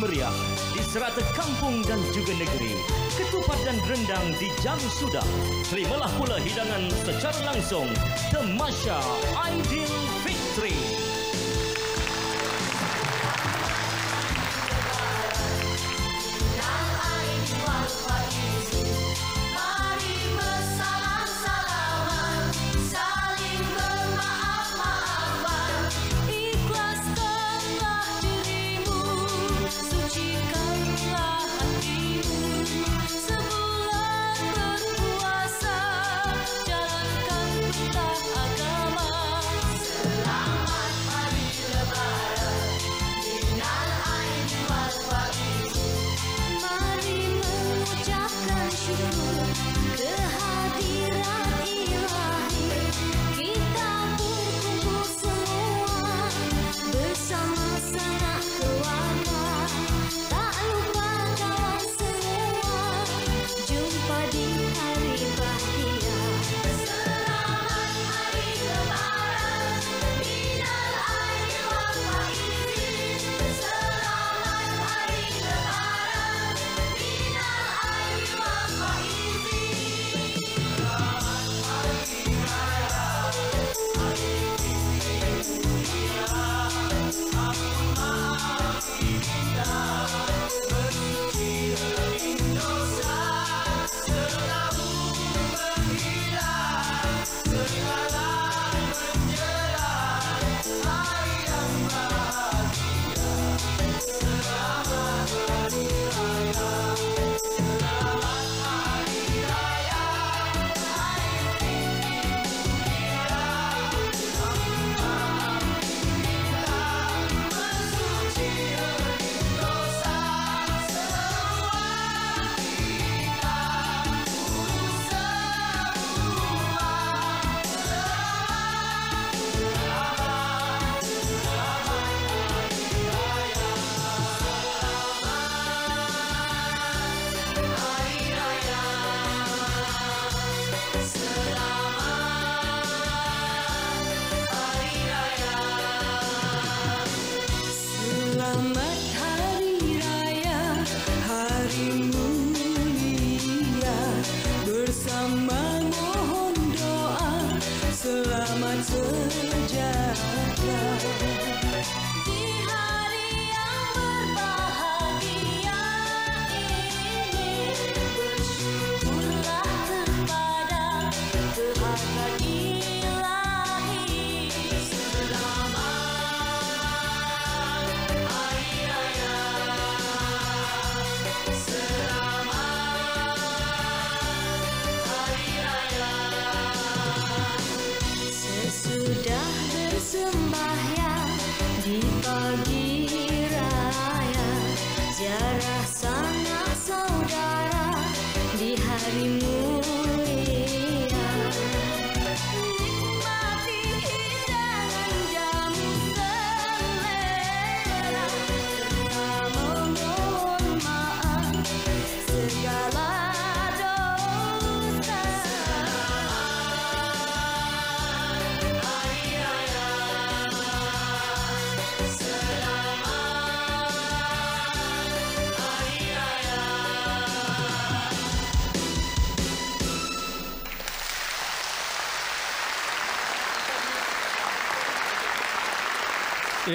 meriah di serata kampung dan juga negeri. Ketupat dan rendang dijamu sudah. Terimalah pula hidangan secara langsung Temasya Aidil Fitri.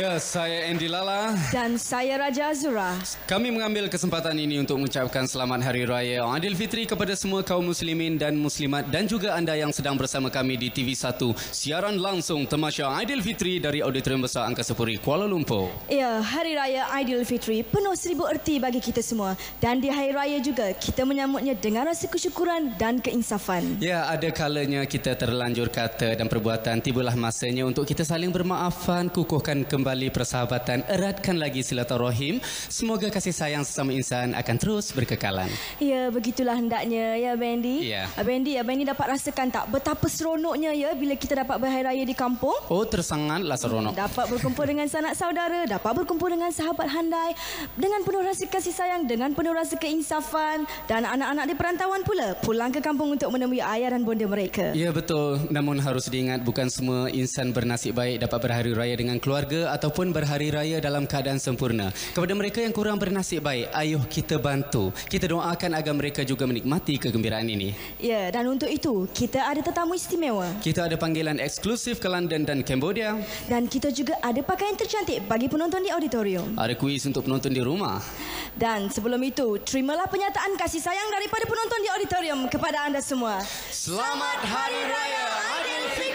Ya, saya Andy Lala. Dan saya Raja Azura. Kami mengambil kesempatan ini untuk mengucapkan selamat Hari Raya Aidilfitri kepada semua kaum muslimin dan muslimat dan juga anda yang sedang bersama kami di TV1 siaran langsung Temasya Aidilfitri dari Auditorium Besar Angkasa Puri Kuala Lumpur. Ya, Hari Raya Aidilfitri penuh seribu erti bagi kita semua. Dan di Hari Raya juga kita menyambutnya dengan rasa kesyukuran dan keinsafan. Ya, ada kalanya kita terlanjur kata dan perbuatan tibalah masanya untuk kita saling bermaafan, kukuhkan kembali persahabatan, eratkan lagi silaturahim. Semoga kasih sayang sesama insan akan terus berkekalan. Ya, begitulah hendaknya ya Bendy. Ya. Ah, Bendy, Abang ni dapat rasakan tak betapa seronoknya ya bila kita dapat berhari raya di kampung? Oh, tersangatlah seronok. Dapat berkumpul dengan sanak saudara, dapat berkumpul dengan sahabat handai dengan penuh rasa kasih sayang, dengan penuh rasa keinsafan dan anak-anak di perantauan pula pulang ke kampung untuk menemui ayah dan bonda mereka. Ya betul, namun harus diingat bukan semua insan bernasib baik dapat berhari raya dengan keluarga ataupun berhari raya dalam keadaan sempurna. Kepada mereka yang kurang bernasib baik, ayuh kita bantu. Kita doakan agar mereka juga menikmati kegembiraan ini. Ya, dan untuk itu, kita ada tetamu istimewa. Kita ada panggilan eksklusif ke London dan Cambodia. Dan kita juga ada pakaian tercantik bagi penonton di auditorium. Ada kuis untuk penonton di rumah. Dan sebelum itu, terimalah penyataan kasih sayang daripada penonton di auditorium kepada anda semua. Selamat Hari Raya Aidilfitri.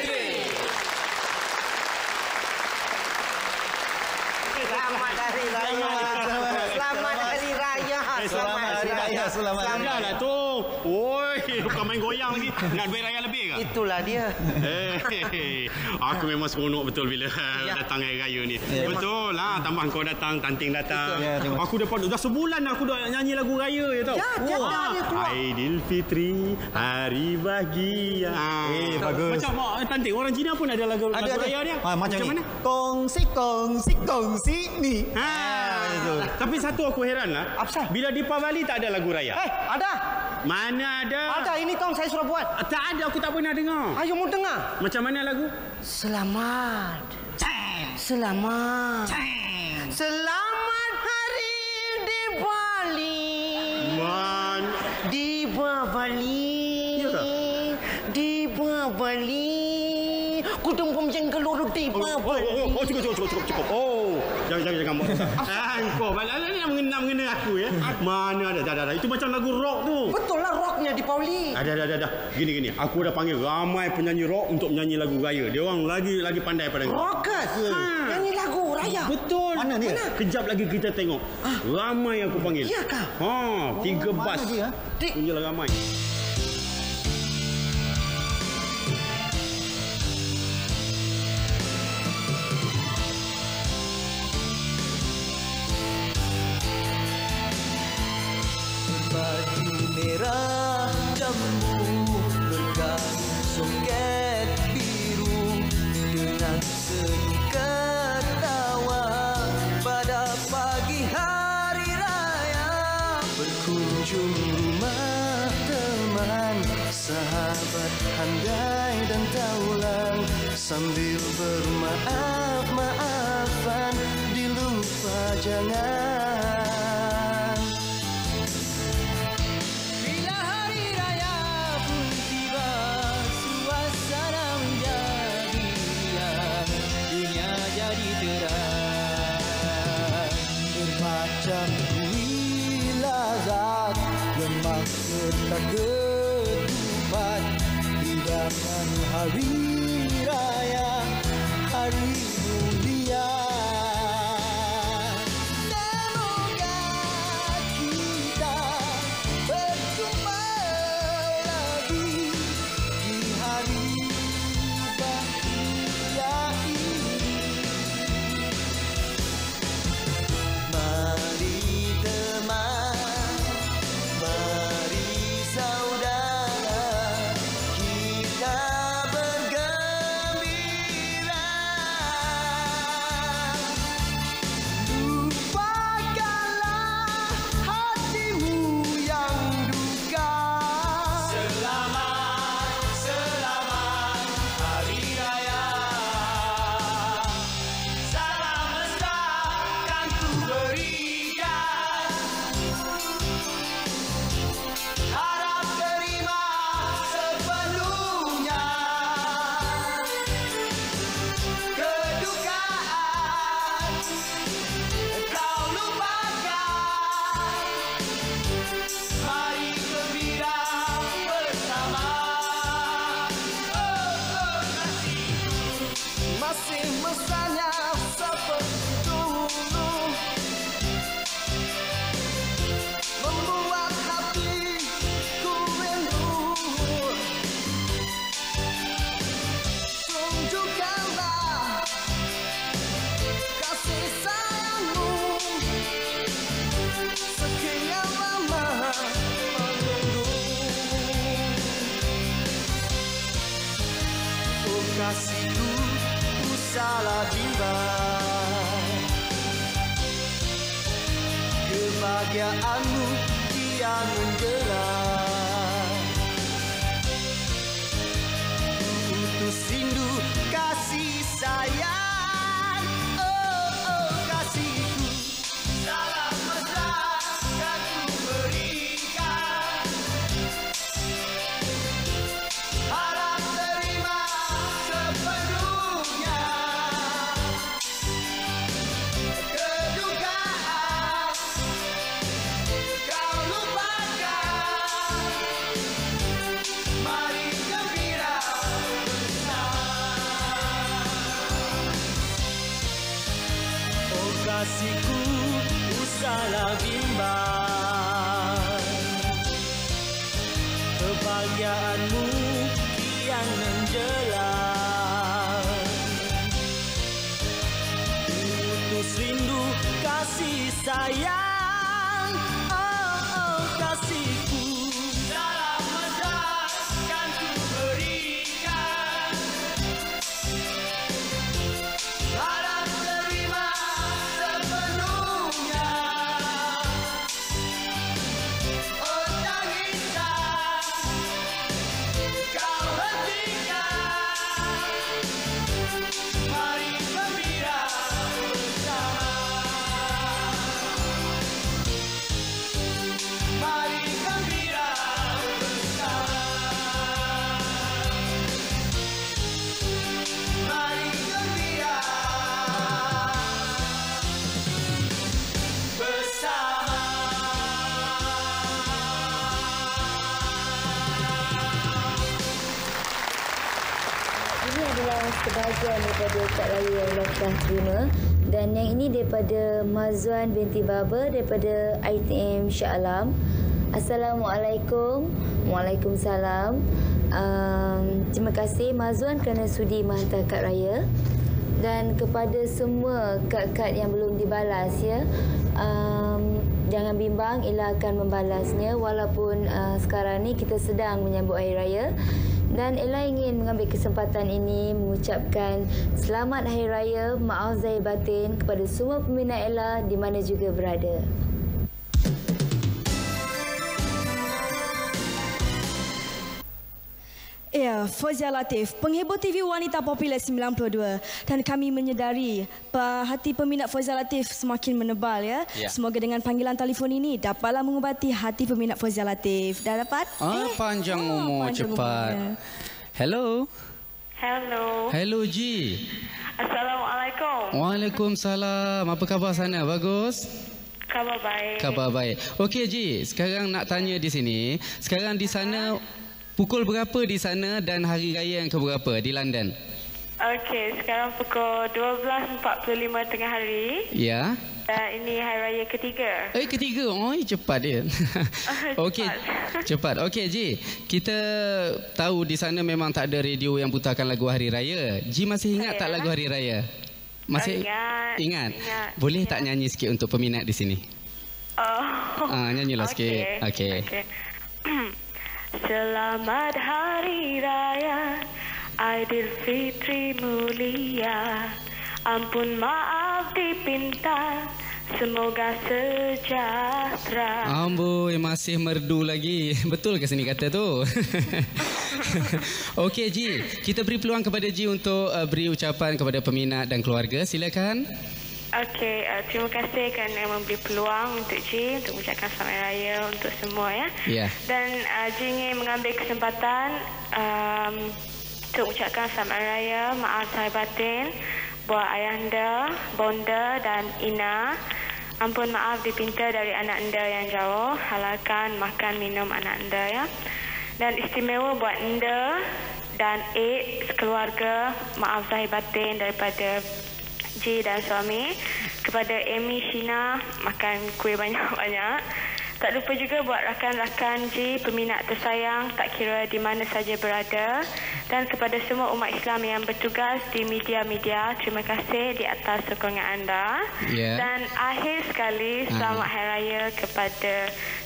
Selamat Hari Raya. Selamat Hari Raya. Selamat Hari Raya. Selamat Hari Dah Raya. lah tu. Oi, bukan main goyang lagi. Nak duit raya lebih Itulah dia. Eh, aku memang seronok betul bila datang hari raya ni. Betul lah, tambah kau datang, tanting datang. Ya, aku dah dah sebulan aku dah nyanyi lagu raya ya tau. Ya, tiap hari keluar. Aidilfitri, hari bahagia. Eh, bagus. Macam oh, tanting orang Cina pun ada lagu, Ada lagu ada. raya dia. Ah, macam, ni. mana? Kongsi kongsi kongsi ni. Ha, betul. tapi satu aku heran lah. Apa? Bila Deepavali tak ada lagu raya. Eh, ada. Mana ada? Ada ini tong saya suruh buat. Tak ada, aku tak pernah dengar. Ayo mu dengar. Macam mana lagu? Selamat. Selamat. Selamat hari di Bali. Man. Di Bali. Ya? Di Bali. Pemjeng keluru di Oh, oh, Bali. oh, oh, cukup, cukup, cukup, cukup. Oh, jangan, jangan, jangan. Ah, kau balik ni nak mengena, mengena aku ya. Mana ada, dah, dah, dah. Itu macam lagu rock tu. Betul lah rocknya di Pauli. Ada, ada, ada, ada. Gini, gini. Aku dah panggil ramai penyanyi rock untuk menyanyi lagu raya. Dia orang lagi lagi pandai pada kau. Rockers. Ha. Nyanyi lagu raya. Betul. Mana dia? Kejap lagi kita tengok. Ramai aku panggil. Ya kah? Ha, tiga Oh, mana bas. dia? Di- Punyalah ramai. Sunday Kebahagiaanmu. Kian menjelang kasih sebahagian daripada kad raya yang telah terima dan yang ini daripada Mazwan binti Baba daripada ITM Shah Alam. Assalamualaikum. Waalaikumsalam. Um, terima kasih Mazwan kerana sudi menghantar kad raya dan kepada semua kad-kad yang belum dibalas ya. Um, jangan bimbang Ella akan membalasnya walaupun uh, sekarang ni kita sedang menyambut hari raya dan Ella ingin mengambil kesempatan ini mengucapkan selamat hari raya maaf zahir batin kepada semua peminat Ella di mana juga berada. Ya, Fauzia Latif, penghibur TV wanita popular 92 dan kami menyedari pa- hati peminat Fauzia Latif semakin menebal ya. Ya. Semoga dengan panggilan telefon ini dapatlah mengubati hati peminat Fauzia Latif. Dah dapat? Ah, panjang oh, umur panjang cepat. umurnya. Hello. Hello. Hello G. Assalamualaikum. Waalaikumsalam. Apa khabar sana? Bagus? Khabar baik. Khabar baik. Okey Ji, sekarang nak tanya di sini. Sekarang di sana pukul berapa di sana dan hari raya yang keberapa di London? Okey, sekarang pukul 12.45 tengah hari. Ya. Dan ini hari raya ketiga. Eh ketiga. Oh, cepat dia. Okey. Cepat. Okey Ji, kita tahu di sana memang tak ada radio yang putarkan lagu hari raya. Ji masih ingat tak Saya. lagu hari raya? Masih Ingat, Ingat. ingat, Boleh ingat. tak nyanyi sikit untuk peminat di sini? Oh. Ah, nyanyilah sikit. Okey. Okey. Selamat Hari Raya Aidilfitri mulia Ampun maaf dipinta Semoga sejahtera Amboi, masih merdu lagi. Betul ke sini kata tu? Okey Ji, kita beri peluang kepada Ji untuk uh, beri ucapan kepada peminat dan keluarga. Silakan. Okey, uh, terima kasih kerana memberi peluang untuk Ji untuk mengucapkan selamat raya untuk semua ya. Ya. Dan uh, Ji ingin mengambil kesempatan um, untuk mengucapkan selamat raya, maaf saya batin buat ayahanda, bonda dan Ina. Ampun maaf dipinta dari anak anda yang jauh, halalkan makan minum anak anda ya. Dan istimewa buat anda dan Aid sekeluarga, maaf zahir batin daripada J dan suami kepada Amy Shina makan kuih banyak-banyak. Tak lupa juga buat rakan-rakan J peminat tersayang tak kira di mana saja berada dan kepada semua umat Islam yang bertugas di media-media terima kasih di atas sokongan anda. Ya. Dan akhir sekali selamat hari raya kepada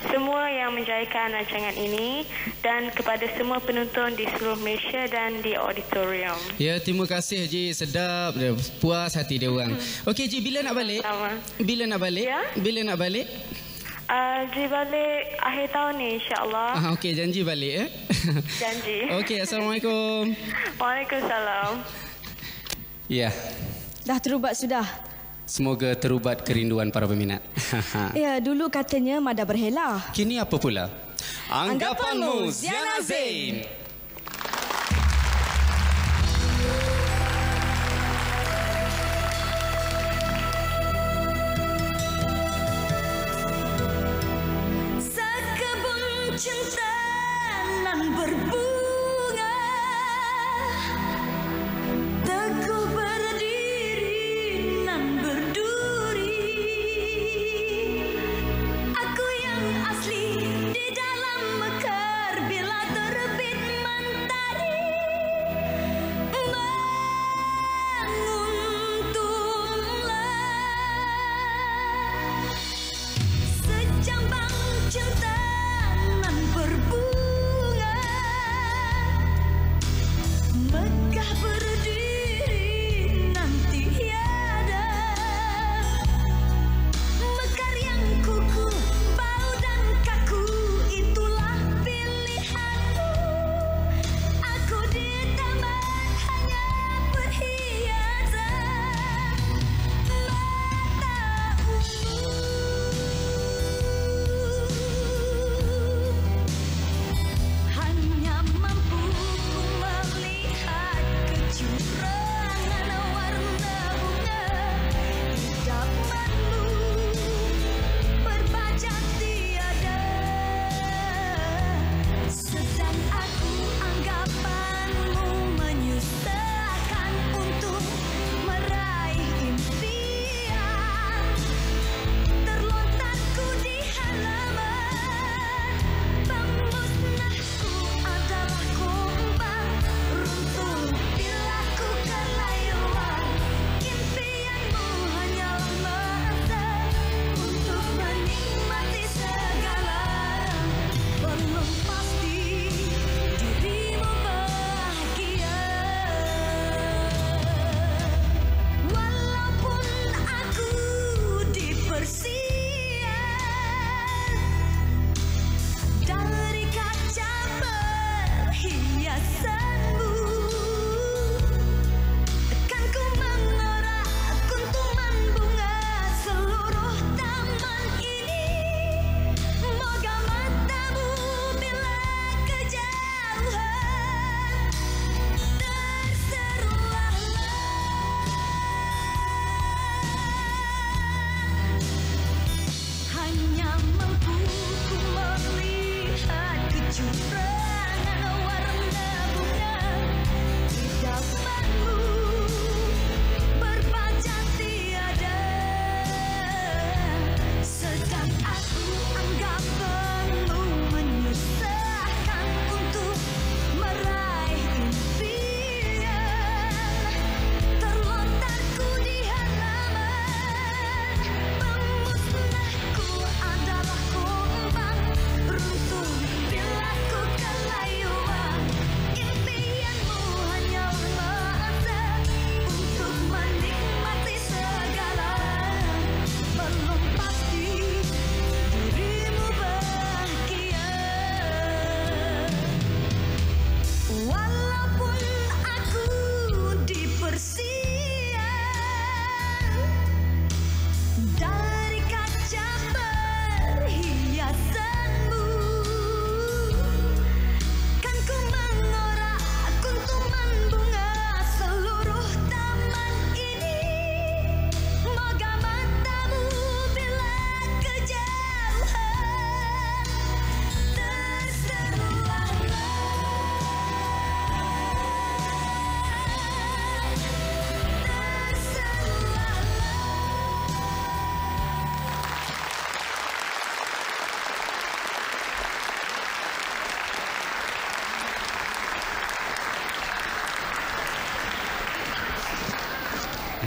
semua yang menjayakan rancangan ini dan kepada semua penonton di seluruh Malaysia dan di auditorium. Ya, terima kasih Ji. Sedap. Puas hati dia orang. Okey Ji, bila nak balik? Sama. Bila nak balik? Ya. Bila nak balik? Uh, J balik akhir tahun ni insyaAllah. Ah, okey, janji balik eh. Janji. okey, Assalamualaikum. Waalaikumsalam. Ya, Dah terubat sudah. semoga terubat kerinduan para peminat. Ya, dulu katanya Mada berhela. Kini apa pula? Anggapanmu, Ziana Zain.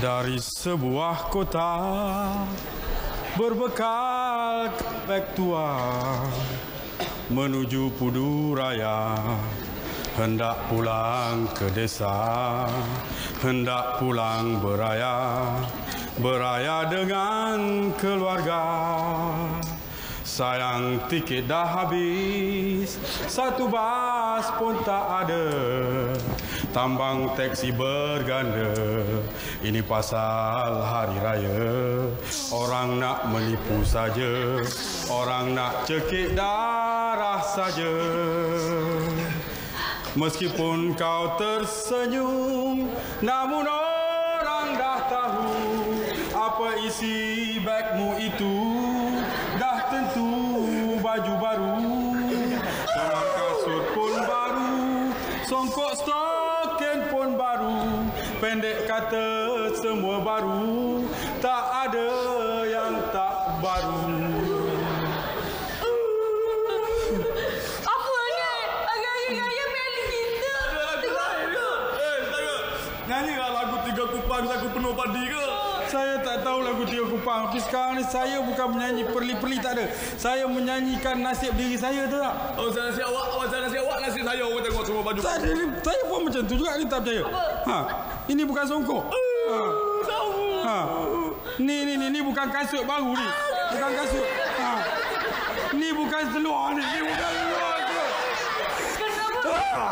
Dari sebuah kota. Berbekal kepek tua menuju Pudu Raya. Hendak pulang ke desa hendak pulang beraya. Beraya dengan keluarga. Sayang tiket dah habis Satu bas pun tak ada Tambang teksi berganda. Ini pasal hari raya. Orang nak menipu saja. Orang nak cekik darah saja. Meskipun kau tersenyum Namun orang dah tahu Apa isi bagmu itu baru Tak ada yang tak baru. Apa ni? Agak-agak raya beli kita. Nyanyilah lagu Tiga Kupang Saku Penuh Padi ke? Saya tak tahu lagu Tiga Kupang. Tapi sekarang ni saya bukan menyanyi perli-perli tak ada. Saya menyanyikan nasib diri saya tu tak? Oh, saya nasib awak, awak saya nasib awak, nasib saya. Orang tengok semua baju. Ni- saya pun macam tu juga ni tak percaya. Ha, Ini bukan songkok. Ha. Ha. Ni ni ni ni bukan kasut baru ni Bukan kasut ha. Ni bukan seluar ni Ni bukan seluar tu ha.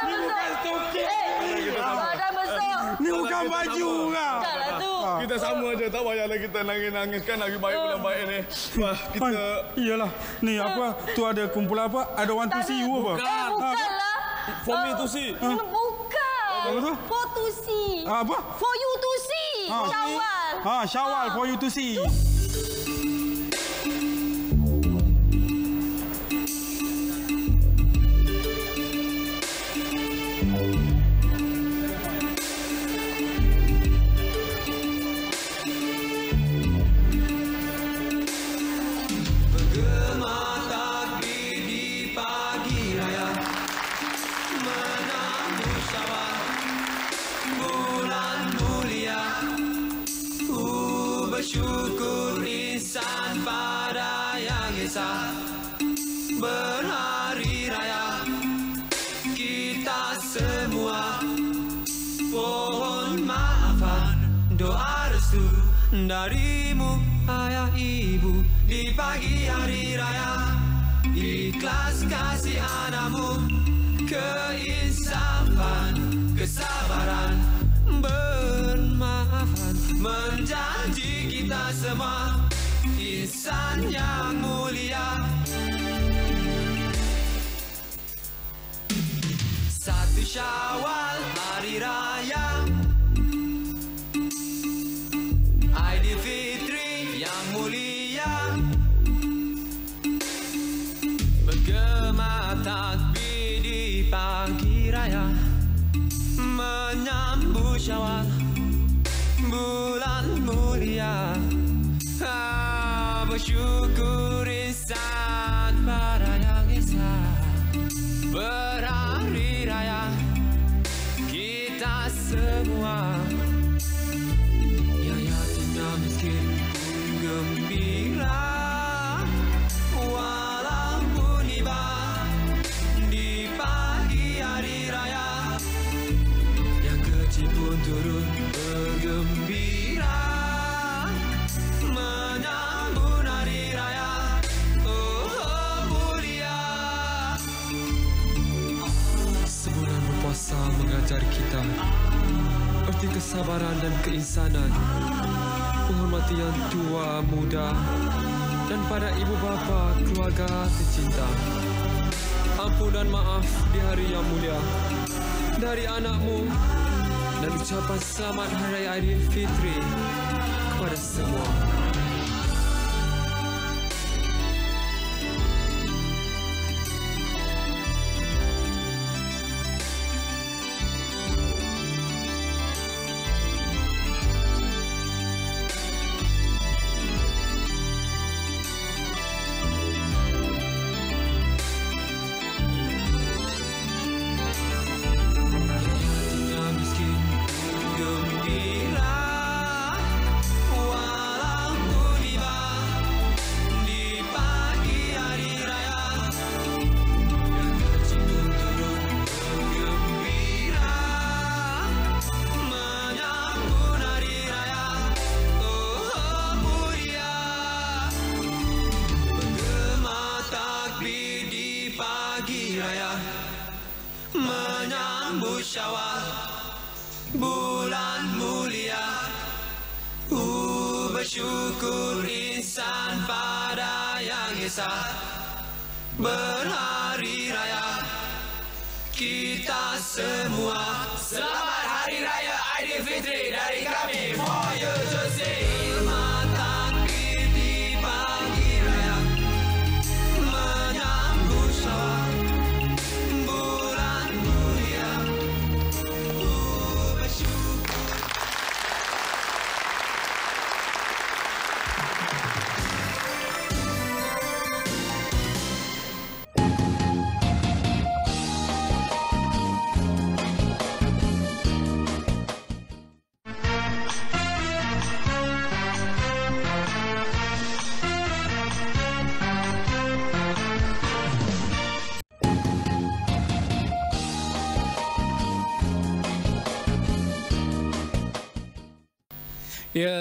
Ni bukan stokin Badan besar. Ni bukan baju Taklah tu. Kita sama je, tak payahlah kita nangis-nangis kan lagi baik bulan baik ni. Wah, kita Iyalah Ni apa Tu ada kumpulan apa Ada one to see you apa Eh, bukanlah. for me to see. Bukan. Apa tu? For to see. Apa For you to Ah. Syawal. Ha, Syawal for you to see. Bergema Satu keinsanan Menghormati yang tua muda Dan pada ibu bapa keluarga tercinta. Ampun dan maaf di hari yang mulia. Dari anakmu Dan ucapan selamat Hari Aidilfitri Kepada semua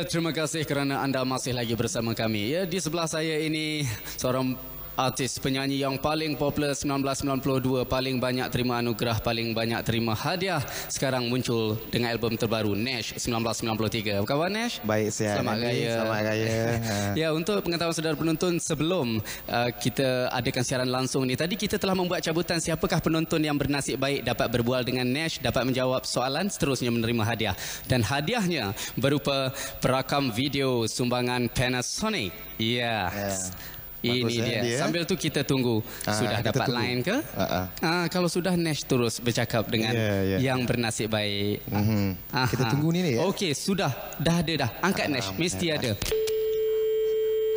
terima kasih kerana anda masih lagi bersama kami. Ya, di sebelah saya ini seorang artis penyanyi yang paling popular 1992, paling banyak terima anugerah, paling banyak terima hadiah. Sekarang muncul dengan album terbaru Nash 1993. Apa khabar Nash? Baik, sihat. Selamat Nabi. raya. Selamat raya. Ya, untuk pengetahuan saudara penonton sebelum uh, kita adakan siaran langsung ni, tadi kita telah membuat cabutan siapakah penonton yang bernasib baik dapat berbual dengan Nash, dapat menjawab soalan, seterusnya menerima hadiah. Dan hadiahnya berupa perakam video sumbangan Panasonic. Ya. Ini Bagus, eh, dia. dia. Sambil tu kita tunggu Ah, sudah kita dapat tunggu. line ke? Ah, ah. Ah, kalau sudah Nash terus bercakap dengan Ya, ya. yang bernasib baik. Mhm. Kita tunggu ni ni, ya? Okey, sudah. Dah ada dah. Angkat Nash, mesti ada.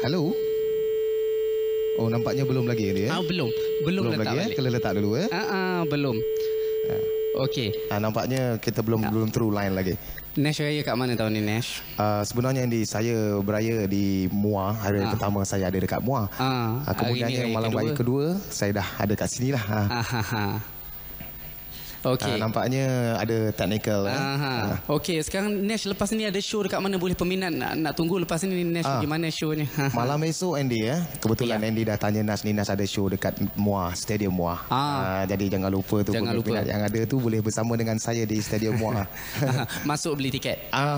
Halo. Oh, nampaknya belum lagi ni ya? Ah, belum. Belum, belum letak lagi balik. ya? Kena letak dulu ya. Ah, belum. Okey. Ah, nampaknya kita belum belum through line lagi. Nash raya kat mana tahun ni Nash? Uh, sebenarnya di saya beraya di Muar hari Ah. pertama saya ada dekat Muar. Uh, kemudiannya malam kedua. raya kedua saya dah ada kat sini lah. Ah, ha, ha. Okey. Uh, nampaknya ada technical. Aha. Okey, sekarang Nash lepas ni ada show dekat mana boleh peminat nak, nak tunggu lepas ni Nash Ah. pergi mana shownya? Ha, ha. Malam esok Andy ya. Kebetulan Andy dah tanya Nas ni Nas ada show dekat Muar, Stadium Muar. Ah. Uh, jadi jangan lupa tu Jangan lupa. peminat yang ada tu boleh bersama dengan saya di Stadium Muar. Masuk beli tiket. Ah.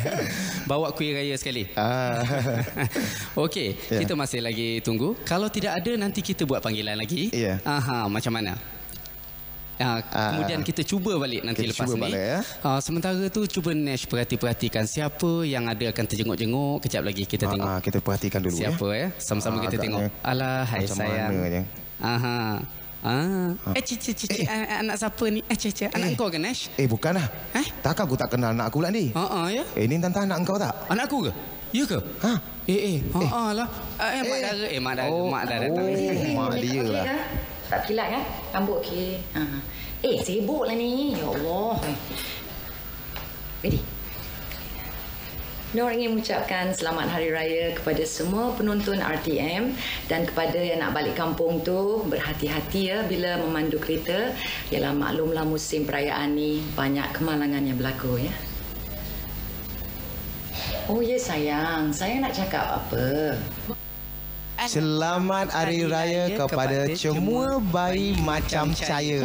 Bawa kuih raya sekali. Ah. Okey, Ya. kita masih lagi tunggu. Kalau tidak ada nanti kita buat panggilan lagi. Ya. Aha, macam mana? Ah, kemudian kita cuba balik nanti Kita lepas cuba ni. balik, ya. Ah, sementara tu cuba Nash perhati-perhatikan siapa yang ada akan terjenguk-jenguk. Kejap lagi kita Ah, tengok. ah, kita perhatikan dulu Siapa ya. ya? Sama-sama Ah, kita tengok. Alah, hai macam sayang. mana je. Aha. Ah. Eh, cici, cici, eh. anak siapa ni? Eh, cici, anak kau ke Nash? Eh bukan lah. Eh? Takkan aku tak kenal anak aku lah ni. Ha ah, ya. Eh ni tentang anak kau tak? Anak aku ke? Ya ke? Ha? Eh, eh. Ha ah lah. Eh, mak dara. Eh, mak dara. Oh, mak datang. oh, mak dia lah. Tak kilat kan? Rambut okey. Ha. Eh, sibuk lah ni. Ya Allah. Ready? Nur ingin mengucapkan selamat hari raya kepada semua penonton RTM dan kepada yang nak balik kampung tu berhati-hati ya bila memandu kereta. Yalah maklumlah musim perayaan ni banyak kemalangan yang berlaku ya. Oh ya sayang, saya nak cakap apa? Selamat Hari Raya kepada semua bayi macam saya.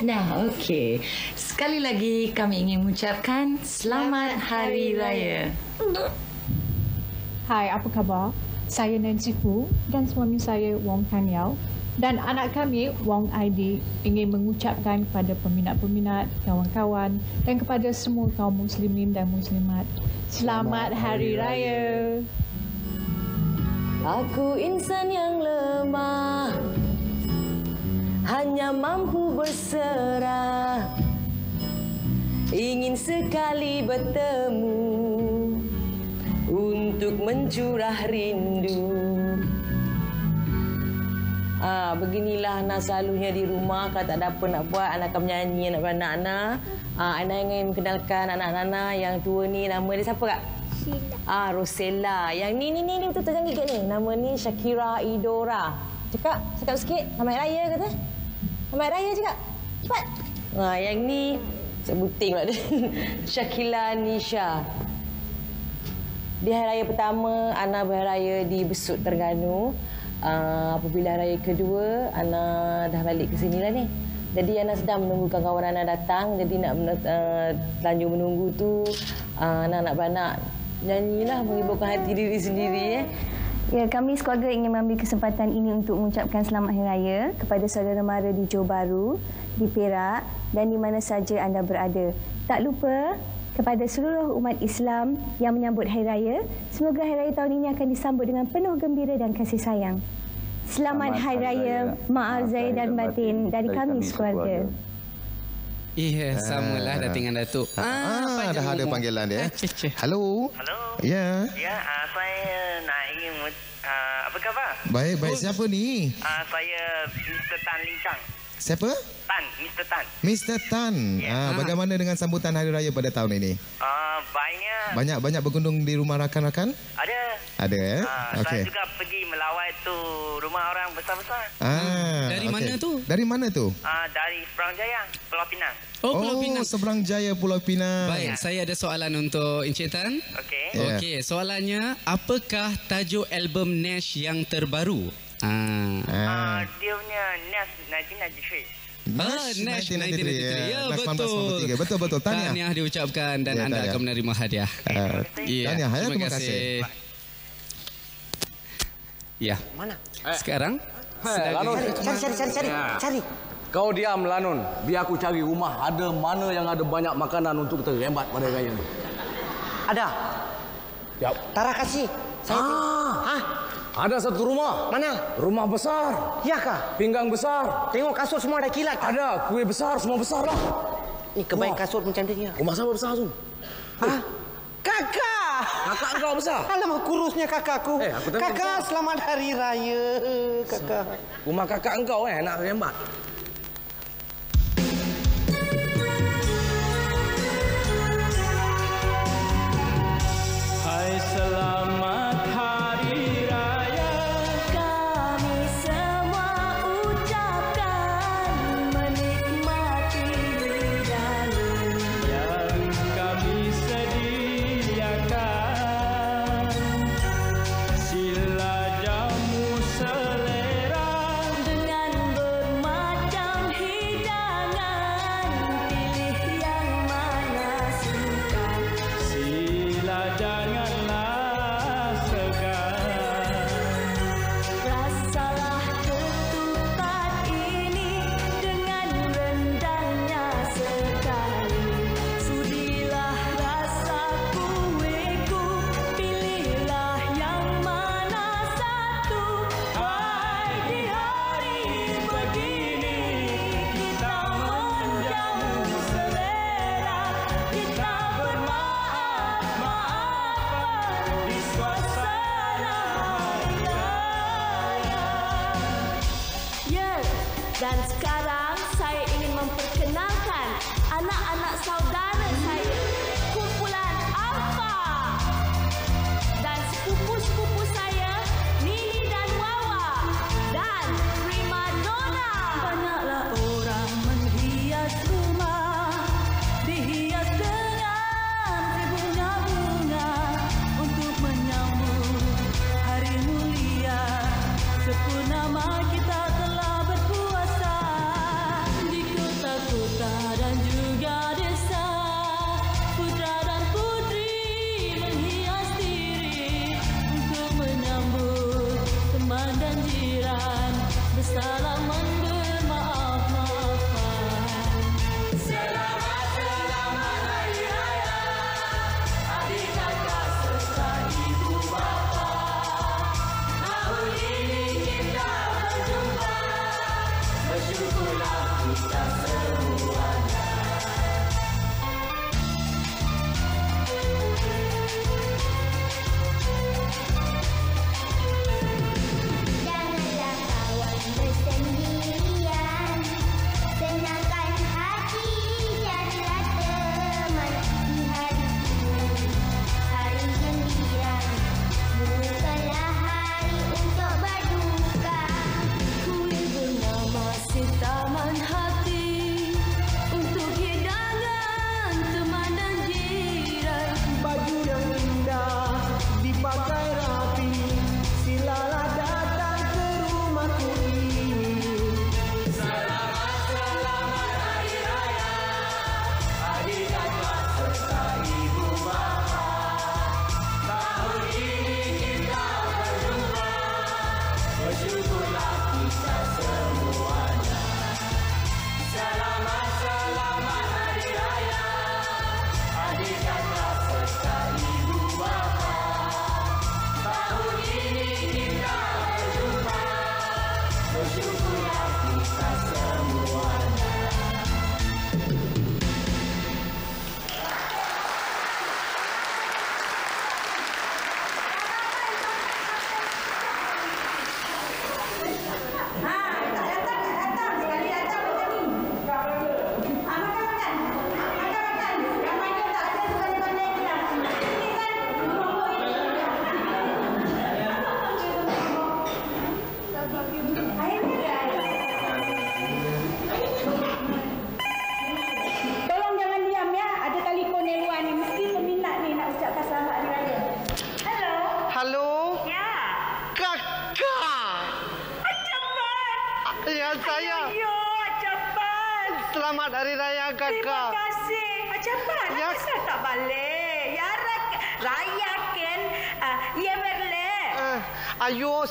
Nah, okey. Sekali lagi kami ingin mengucapkan selamat hari raya. Hai, apa khabar? Saya Nancy Fu dan suami saya Wong Kan Yao dan anak kami Wong Aidi ingin mengucapkan kepada peminat-peminat, kawan-kawan dan kepada semua kaum muslimin dan muslimat Selamat Hari Raya. Aku insan yang lemah Hanya mampu berserah Ingin sekali bertemu Untuk mencurah rindu Ah, beginilah Ana selalunya di rumah kalau tak ada apa nak buat Ana akan menyanyi anak beranak Ana. Ah, Ana ingin kenalkan anak Ana yang tua ni nama dia siapa kak? Ah, Rosella. Yang ni ni ni ni betul-betul jangan gigit ni. Nama ni Shakira Idora. Cakap, cakap sikit. Selamat Raya kata. Selamat Raya cakap. Cepat. Ah, yang ni sebuting pula dia. Shakila Nisha. Di hari raya pertama, Ana berhari raya di Besut Terengganu. Uh, apabila raya kedua, Ana dah balik ke sini lah ni. Jadi Ana sedang menunggu kawan-kawan Ana datang. Jadi nak uh, lanjut menunggu tu uh, anak-anak beranak nyanyilah menghiburkan hati diri sendiri eh. Ya, kami sekeluarga ingin mengambil kesempatan ini untuk mengucapkan selamat hari raya kepada saudara mara di Johor Bahru, di Perak dan di mana saja anda berada. Tak lupa kepada seluruh umat Islam yang menyambut hari raya, semoga hari raya tahun ini akan disambut dengan penuh gembira dan kasih sayang. Selamat, Selamat Hari Raya, Maaf Zahir dan Batin dari kami sekeluarga. Iya, samalah dah tinggal Datuk. Ah, dah ada panggilan dia. Halo. Halo. Ya. Ya, uh, saya ingin uh, apa khabar? Baik, baik. Siapa ni? Uh, saya Mr. Tan Lincang. Siapa? Tan, Mr. Tan. Mr. Tan. Ah, bagaimana dengan sambutan hari raya pada tahun ini? Uh, banyak. Banyak-banyak bergundung di rumah rakan-rakan? Ada. Ada eh? Uh, Okey. Saya juga pergi melawat tu rumah orang besar-besar. Ah, Dari okey. mana tu? Dari mana tu? Uh, dari Perang Jaya, Pulau Pinang. Oh, Pulau Pinang. Seberang Jaya Pulau Pinang. Baik, saya ada soalan untuk Encik Tan. Okey. Ya. Okey, soalannya apakah tajuk album Nash yang terbaru? Ah. Uh, dia punya NAS 1993. Ah, Nash 1993. Ya, Nash betul. 1993. Betul, betul. Tahniah. Tahniah diucapkan dan Ya, anda tahniah. akan menerima hadiah. Uh, Ya, Tahniah, ya, terima kasih. Ya. Mana? Sekarang Hei, Lanun. Cari, cari, cari, cari. Ya. Cari. Kau diam, Lanun. Biar aku cari rumah ada mana yang ada banyak makanan untuk kita rembat pada raya ni. Ada. Ya. Tara kasih. Saya ah. Hah? Ada satu rumah. Mana? Rumah besar. Ya kah? Pinggang besar. Tengok kasut semua ada kilat. Ada. Kuih besar, semua besar lah. Ni kebaik kasut macam ni. Rumah siapa besar tu? Hah? Kakak! Kakak engkau besar? Alamak kurusnya kakakku. Eh, aku kakak, besar. selamat hari raya. Kakak. Rumah kakak engkau eh nak rembat. Selamat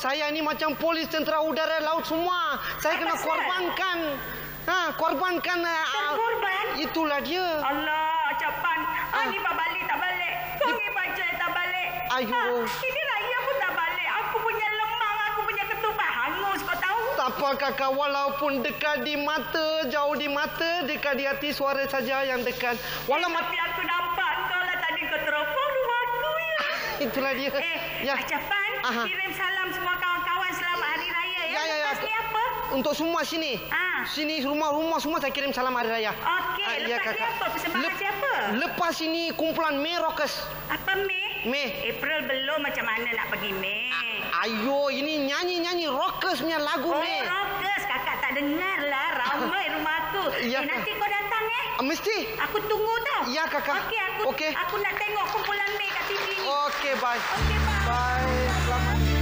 saya ni macam polis tentera udara laut semua. Saya kena korbankan. Ha, korbankan. Terkorban? Uh, itulah dia. Allah, capan. Ah, ni pak balik tak balik. Kongi baca tak balik. Ayo. Ha, ini raya pun tak balik. Aku punya lemang, aku punya ketupat hangus kau tahu. Tak apa kakak, walaupun dekat di mata, jauh di mata, dekat di hati suara saja yang dekat. Walau eh, tapi aku dapat kau lah tadi kau teropong rumah aku ya. Itulah dia. Eh, ya. Acapan, Aha. kirim salam semua kawan-kawan selamat hari raya ya. Ya, ya, ya. Ni apa? Untuk semua sini. Ah. Sini rumah-rumah semua saya kirim salam hari raya. Okey, ah, lepas ya, kakak. ni apa? Persembahan Lep- siapa? Lepas ini kumpulan May Rockers. Apa May? May. April belum macam mana nak pergi May? Ayo, ini nyanyi-nyanyi Rockers punya lagu oh, May. Oh, Rockers. Kakak tak dengar lah. Ramai rumah aku. Ya, eh, nanti kau datang eh. Mesti. Aku tunggu tau. Ya, kakak. Okey, aku, okay. aku nak tengok kumpulan May kat TV ni. Okey, bye. Okey, bye. Bye. Selamat.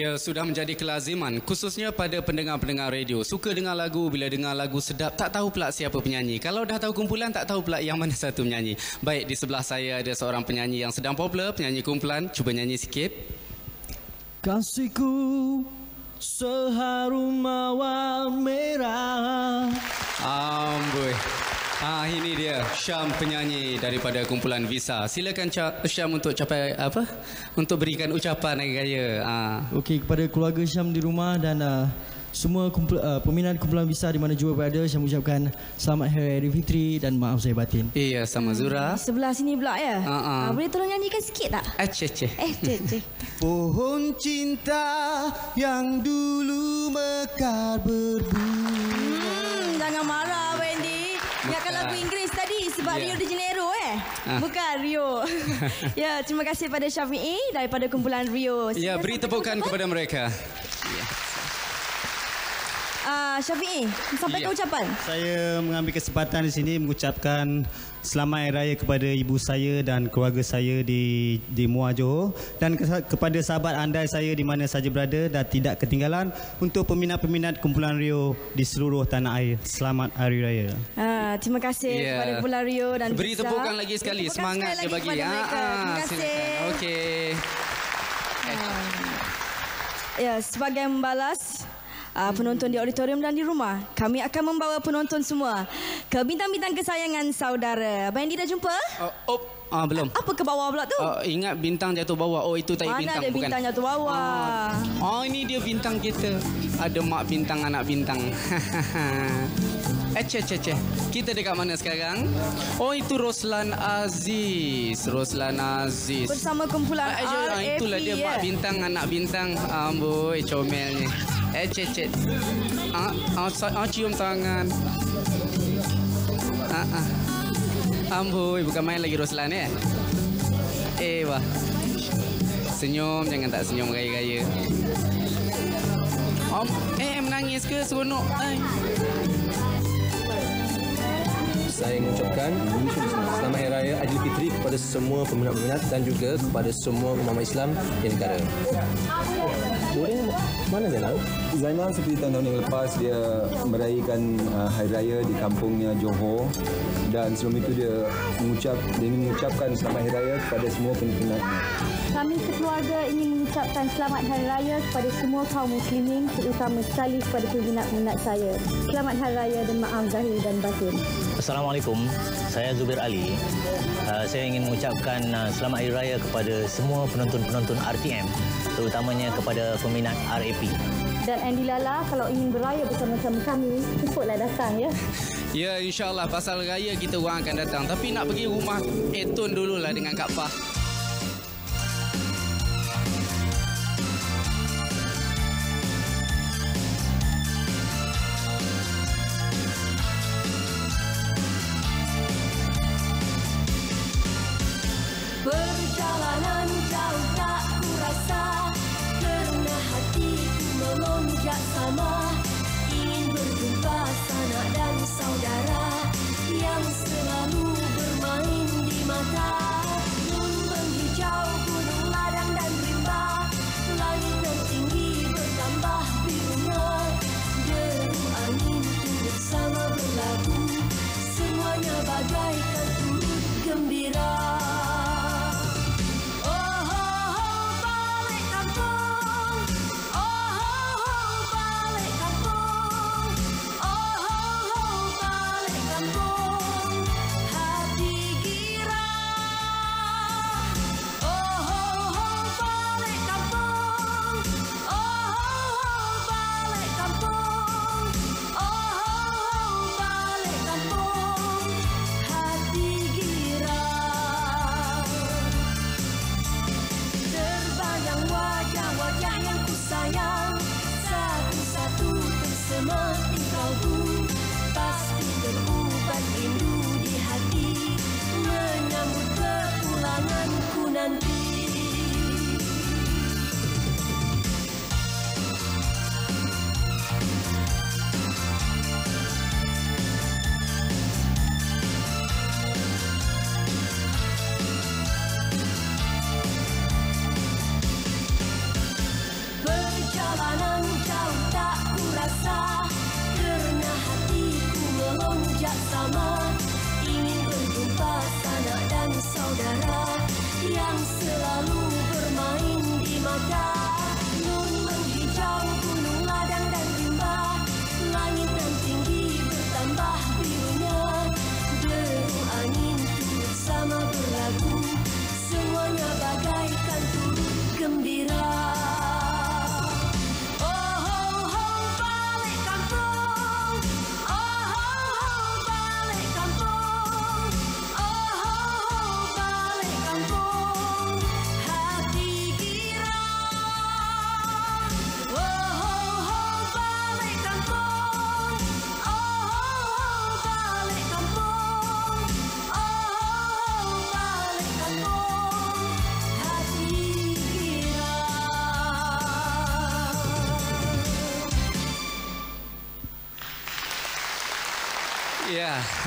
Ya, sudah menjadi kelaziman khususnya pada pendengar-pendengar radio. Suka dengar lagu, bila dengar lagu sedap tak tahu pula siapa penyanyi. Kalau dah tahu kumpulan tak tahu pula yang mana satu penyanyi. Baik, di sebelah saya ada seorang penyanyi yang sedang popular, penyanyi kumpulan. Cuba nyanyi sikit. Kasihku seharum mawar merah Amboi. Ah ini dia Syam penyanyi daripada kumpulan Visa. Silakan Syam untuk capai apa? Untuk berikan ucapan hari raya. Ah. Okey kepada keluarga Syam di rumah dan uh, semua kumpul, uh, peminat kumpulan Visa di mana jua berada Syam ucapkan selamat Hari Raya Aidilfitri dan maaf saya batin. Iya sama Zura. Di sebelah sini pula ya. Ah, ah. Ah, boleh tolong nyanyikan sikit tak? Aceh ceh. Eh, cek cek. Pohon cinta yang dulu mekar berbunga. Hmm, jangan marah Wendy. Sebab Ya. Rio de Janeiro eh. Ah. Bukan Rio. ya, terima kasih pada Syafi'i daripada kumpulan Rio. Ya, beri tepukan kepada mereka. Ah, Syafi'i, sampaikan Ya. ucapan. Saya mengambil kesempatan di sini mengucapkan selamat hari raya kepada ibu saya dan keluarga saya di di Muar Johor dan ke- kepada sahabat andai saya di mana saja berada dan tidak ketinggalan untuk peminat-peminat kumpulan Rio di seluruh tanah air. Selamat hari raya. Ah, terima kasih Ya. kepada kumpulan Rio dan Beri Visa. tepukan lagi sekali. Tepukan Semangat sekali dia bagi. kepada mereka. Terima kasih. silakan. Okey. Ya, sebagai membalas uh, penonton di auditorium dan di rumah, kami akan membawa penonton semua ke bintang-bintang kesayangan saudara. Andy dah jumpa? Oh, oh. Ah, belum. Apa ke bawah pula tu? Oh, ingat bintang jatuh bawah. Oh, itu Mana bintang ada bukan. bintang jatuh bawah? Oh, ini dia bintang kita. Ada mak bintang, anak bintang. eh, ceh, ceh, ceh. Kita dekat mana sekarang? Oh, itu Roslan Aziz. Roslan Aziz. Bersama kumpulan Ah, eh, ah, RAP Itulah dia mak ya. bintang, anak bintang. Amboi, comelnya. Eh, ceh, ceh. Ah, ah, ah, cium tangan. Amboi, bukan main lagi Roslan eh? Eh, wah. Senyum, jangan tak senyum raya-raya. Om, eh menangis ke seronok? Ay. Saya mengucapkan Selamat Hari Raya Aidilfitri kepada semua peminat-peminat dan juga kepada semua umat Islam di negara. Orang mana Zainal? Zainal seperti tahun-tahun yang lepas dia merayakan uh, Hari Raya di kampungnya Johor dan sebelum itu dia mengucap dia ingin mengucapkan Selamat Hari Raya kepada semua peminat. Kami sekeluarga ingin mengucapkan selamat hari raya kepada semua kaum muslimin terutama sekali kepada peminat-peminat saya. Selamat hari raya dan maaf zahir dan batin. Assalamualaikum, saya Zubir Ali. Uh, saya ingin mengucapkan uh, selamat hari raya kepada semua penonton-penonton RTM, terutamanya kepada peminat RAP. Dan Andy Lala kalau ingin beraya bersama-sama kami, cepatlah datang ya. Ya, insyaAllah pasal raya kita orang akan datang. Tapi nak pergi rumah Eton dululah dengan Kak Fah. amor.